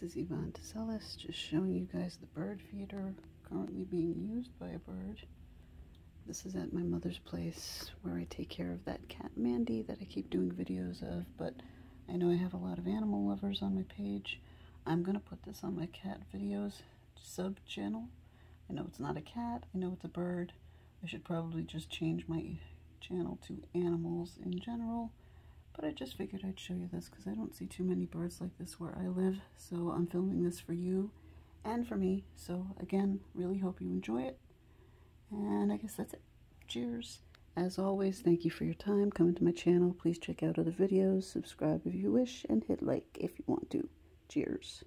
This is Yvonne Decelis, just showing you guys the bird feeder currently being used by a bird. This is at my mother's place where I take care of that cat Mandy that I keep doing videos of, but I know I have a lot of animal lovers on my page. I'm going to put this on my cat videos sub channel. I know it's not a cat, I know it's a bird. I should probably just change my channel to animals in general. But I just figured I'd show you this because I don't see too many birds like this where I live. So I'm filming this for you and for me. So again, really hope you enjoy it. And I guess that's it. Cheers. As always, thank you for your time coming to my channel. Please check out other videos, subscribe if you wish, and hit like if you want to. Cheers.